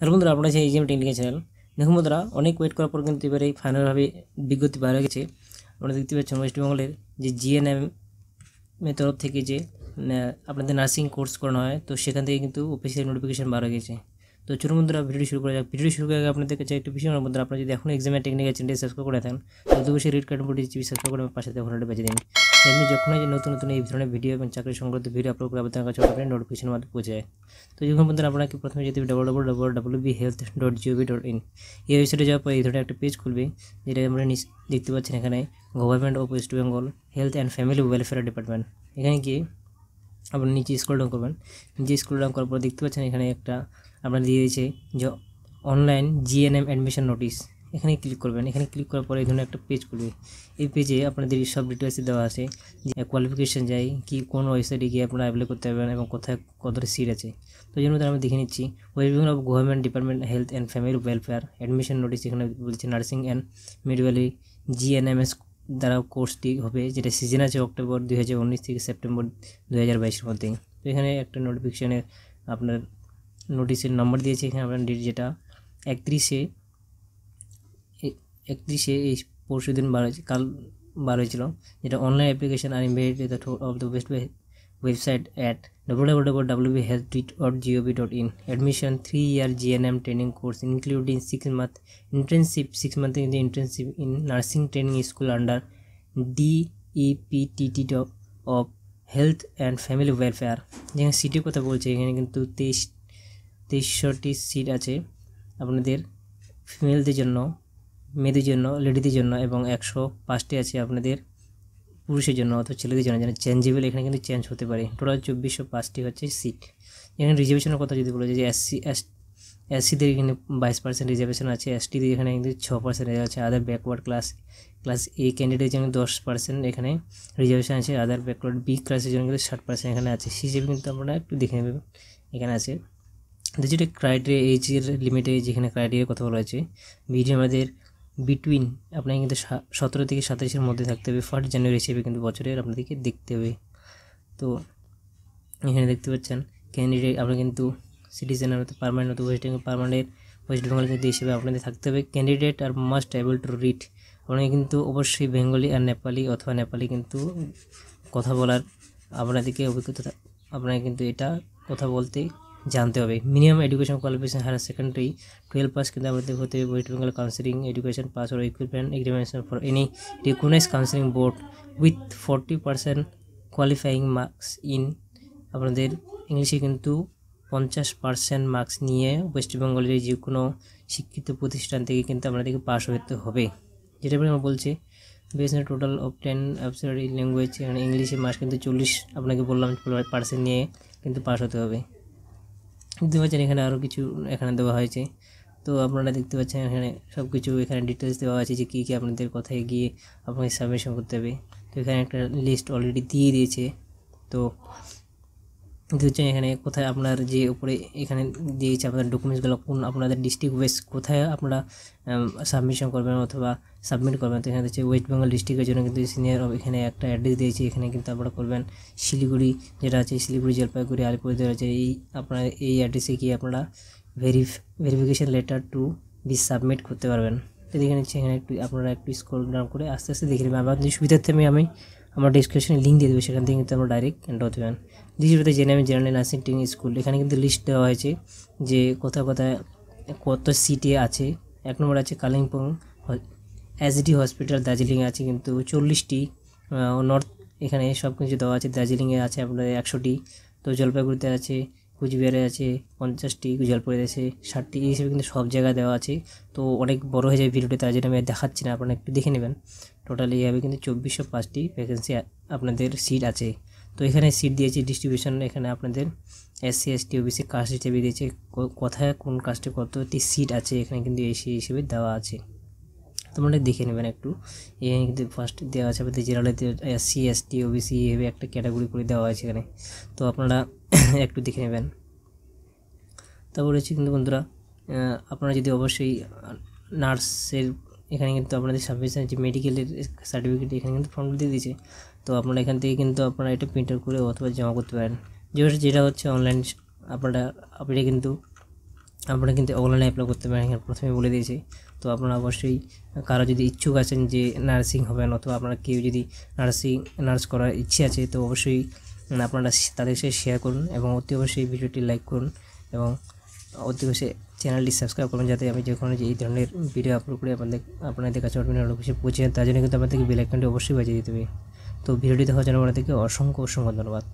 আর বন্ধুরা, আপনারা যে এজিএম টেকনিক্যাল চ্যানেল দেখুন বন্ধুরা, অনেক ওয়েট করার পর কিন্তু এবারে ফাইনালভাবে বিজ্ঞপ্তি বার হয়ে গেছে। আপনারা দেখতে পাচ্ছেন ওয়েস্টবেঙ্গলের যে জিএনএম এর তরফ থেকে যে আপনাদের নার্সিং কোর্স করানো হয়, তো সেখান থেকে কিন্তু অফিসিয়াল নোটিফিকেশন বার হয়ে গেছে। তো চলুন বন্ধুরা ভিডিও শুরু করা যাক। ভিডিও শুরু করার আগে আপনাদের কাছে একটু বিষয় বন্ধুরা, আপনারা যদি এখন এক্সামের টেকনিক্যাল চ্যানেল সাবস্ক্রাইব করে থাকেন তাহলে অবশ্যই রেড কার্ড জিবি সাবস্ক্রাইব করে পাশে ঘন্টাটা বেঁচে দিন। এমনি যখনই যে নতুন নতুন এই ধরনের ভিডিও এবং চাকরি সংক্রান্ত ভিডিও আপলোড করে আপনার কাছে আপনার নোটিফিকেশন মাধ্যমে পৌঁছে যায়। তো যখন বন্ধুরা আপনাকে প্রথমে যেতে double double double W B health dot G O V dot in এই ওয়েবসাইটে যাওয়ার পর এই ধরনের একটা পেজ খুলবে, যেটা আমরা দেখতে পাচ্ছেন এখানে government of West Bengal health and family welfare department এখানে গিয়ে আপনি নিচে স্ক্রল ডাউন করবেন। নিচে স্ক্রল ডাউন করার পর দেখতে পাচ্ছেন এখানে একটা আপনার দিয়ে দিয়েছে যে অনলাইন জিএনএম অ্যাডমিশন নোটিশ এখানে ক্লিক করবেন। এখানে ক্লিক করার পরে এই ধরনের একটা পেজ খুলবে। এই পেজে আপনাদের সব ডিটেলস দেওয়া আছে যে কোয়ালিফিকেশন যাই কি কোন ওয়েবসাইটে গিয়ে আপনারা অ্যাপ্লাই করতে পারবেন এবং কোথায় কতটা সিট আছে। তো জন্য আমরা দেখে নিচ্ছি West Bengal of government department health and family welfare admission notice এখানে বলছে নার্সিং অ্যান্ড মিডওয়ালি জিএনএমএস দ্বারা কোর্সটি হবে, যেটা সিজন আছে অক্টোবর দুই হাজার উনিশ থেকে সেপ্টেম্বর দুই হাজার বাইশের মধ্যে তো এখানে একটা নোটিফিকেশানের আপনার নোটিশের নম্বর দিয়েছে, এখানে আপনার ডেট যেটা একত্রিশে একত্রিশে এই পরশু দিন বার হয়েছে, কাল বার হয়েছিল, যেটা online application R invited of the best website at W W W health tweet dot gov dot in admission three year GNM training course including six month internship six month in the internship in nursing training school under deptt of health and family welfare যেখানে সিটের কথা বলছে, এখানে কিন্তু তেইশ, তেইশশোটি seat আছে আপনাদের ফিমেলদের জন্য। মেয়েদের জন্য, লেডিদের জন্য এবং একশো পাঁচটি আছে আপনাদের পুরুষের জন্য অথবা ছেলেদের জন্য, যেন চেঞ্জেবল এখানে কিন্তু চেঞ্জ হতে পারে। টোটাল চব্বিশশো পাঁচটি হচ্ছে সিট এখানে রিজার্ভেশনের কথা যদি বলা যে এসসি এস এসসিদের এখানে বাইশ পার্সেন্ট রিজার্ভেশন আছে এসটিদের এখানে কিন্তু ছ পার্সেন্ট আছে other backward class class A ক্যান্ডিডেটের জন্য দশ পার্সেন্ট এখানে রিজার্ভেশন আছে আদার ব্যাকওয়ার্ড বি ক্লাসের জন্য কিন্তু ষাট পার্সেন্ট এখানে আছে। সি হিসেবে কিন্তু আপনারা একটু দেখে নেবেন এখানে আছে। যেটা ক্রাইটেরিয়া এজের লিমিটে যেখানে ক্রাইটেরিয়ার কথা বলা হয়েছে ভিডিও আমাদের বিটুইন আপনাকে কিন্তু সতেরো থেকে সাতাশের মধ্যে থাকতে হবে। ফার্স্ট জানুয়ারি হিসেবে কিন্তু বছরের আপনাদেরকে দেখতে হবে। তো এখানে দেখতে পাচ্ছেন ক্যান্ডিডেট আপনারা কিন্তু সিটিজেন অর্থাৎ পারমানেন্ট ওয়েস্ট বেঙ্গল পারমানেন্ট ওয়েস্ট বেঙ্গল কিন্তু হিসেবে আপনাদের থাকতে হবে। Candidate are must able to read আপনাকে কিন্তু অবশ্যই বেঙ্গলি আর নেপালি অথবা নেপালি কিন্তু কথা বলার, আপনাদেরকে অভিজ্ঞতা আপনাকে কিন্তু এটা কথা বলতে জানতে হবে minimum education qualification higher secondary twelve pass কিন্তু আমাদের হতে হবে West Bengal counselling education pass or equipment examination for any recognize counselling board with forty percent qualifying marks in আপনাদের ইংলিশে কিন্তু পঞ্চাশ পার্সেন্ট মার্কস নিয়ে ওয়েস্ট বেঙ্গলের যে কোনো শিক্ষিত প্রতিষ্ঠান থেকে কিন্তু আপনাদেরকে পাস হতে হবে। যেটা আমরা বলছি based on total of ten অ্যাবসারি language ইংলিশে মার্কস কিন্তু চল্লিশ আপনাকে বললাম পার্সেন্ট নিয়ে কিন্তু পাস হতে হবে। দেখতে পাচ্ছেন এখানে আরও কিছু এখানে দেওয়া হয়েছে। তো আপনারা দেখতে পাচ্ছেন, এখানে সব কিছু এখানে ডিটেলস দেওয়া আছে যে কী কী আপনাদের কোথায় গিয়ে আপনাকে সাবমিশন করতে হবে। তো এখানে একটা লিস্ট অলরেডি দিয়ে দিয়েছে। তো পাচ্ছেন এখানে কোথায় আপনার যে উপরে এখানে দিয়েছে আপনার ডকুমেন্টসগুলো কোন আপনাদের ডিস্ট্রিক্ট ওয়েস কোথায় আপনারা সাবমিশন করবেন অথবা সাবমিট করবেন? তো এখানে হচ্ছে ওয়েস্ট বেঙ্গল ডিস্ট্রিক্টের জন্য কিন্তু সিনিয়র এখানে একটা অ্যাড্রেস দিয়েছে। এখানে কিন্তু আপনারা করবেন শিলিগুড়ি যেটা আছে, শিলিগুড়ি, জলপাইগুড়ি আলিপুরদুয়ার আছে, এই আপনার এই অ্যাড্রেসে গিয়ে আপনারা ভেরিফ verification letter to be submit করতে পারবেন। তো দেখে নিচ্ছি এখানে একটু, আপনারা একটু স্ক্রল ডাউন করে আস্তে আস্তে দেখে নেবেন। আপনাদের সুবিধার্থে আমি আমি আমার ডিসক্রিপশনে লিঙ্ক দিয়ে দেবো, সেখান থেকে কিন্তু আমরা ডাইরেক্ট হতে পারেন দ্বিতীয়ত জেনে আমি জেনারেল নার্সিং ট্রেনিং স্কুল এখানে কিন্তু লিস্ট দেওয়া হয়েছে যে কোথায় কোথায় কত সিটে আছে। এক নম্বর আছে কালিম্পং এসডি হসপিটাল দার্জিলিংয়ে আছে কিন্তু চল্লিশটি নর্থ এখানে সব কিছু দেওয়া আছে। দার্জিলিংয়ে আছে আপনার একশোটি, তো জলপাইগুড়িতে আছে কুচবিহারে আছে, পঞ্চাশটি জলপাইগুড়িতে আছে ষাটটি, এই হিসেবে কিন্তু সব জায়গায় দেওয়া আছে। তো অনেক বড় হয়ে যায় ভিডিওটি, তার জন্য আমি দেখাচ্ছি না, আপনারা একটু দেখে নেবেন। টোটাল এইভাবে কিন্তু চব্বিশশো পাঁচটি ভ্যাকেন্সি আপনাদের সিট আছে। তো এখানে সিট দিয়েছে ডিস্ট্রিবিউশন এখানে আপনাদের এসসি এসটি ওবিসি কাস্ট হিসেবে দিয়েছে। কোথায়, কোন কাস্টে কতটি সিট আছে, এখানে কিন্তু এসি হিসেবে দেওয়া আছে। তোমরা দেখে নেবেন একটু। এখানে কিন্তু ফার্স্ট দেওয়া আছে আপনাদের জেনারেল এসসি এসটি ওবিসি এভাবে একটা ক্যাটাগরি করে দেওয়া আছে এখানে। তো আপনারা একটু দেখে নেবেন। তারপর হচ্ছে কিন্তু বন্ধুরা আপনারা যদি অবশ্যই নার্সের এখানে কিন্তু আপনাদের সাবমিশন যে মেডিকেলের সার্টিফিকেট এখানে কিন্তু ফর্ম দিয়ে দিয়েছে, তো আপনারা এখান থেকে কিন্তু আপনারা এটা প্রিন্ট আউট করে অথবা জমা করতে পারেন। যেটা যেটা হচ্ছে অনলাইন আপনারা আপনি কিন্তু, আপনারা কিন্তু অনলাইনে অ্যাপ্লাই করতে পারেন, এখানে প্রথমে বলে দিয়েছি। তো আপনারা অবশ্যই কারও যদি ইচ্ছুক আছেন যে নার্সিং হবেন অথবা আপনারা কেউ যদি নার্সিং, নার্স করার ইচ্ছে আছে, তো অবশ্যই আপনারা তাদের সাথে শেয়ার করুন এবং অতি অবশ্যই ভিডিওটি লাইক করুন এবং অতি অবশ্যই চ্যানেলটি সাবস্ক্রাইব করুন যাতে আমি যে কোনো যে এই ধরনের ভিডিও আপলোড করে আপনাদের আপনাদের কাছে অনেক কিছু পৌঁছে তার জন্য কিন্তু আপনাদেরকে বেল আইকনটি অবশ্যই বাজিয়ে দিতে হবে। তো ভিডিওটি দেখার জন্য আপনাদেরকে অসংখ্য অসংখ্য ধন্যবাদ।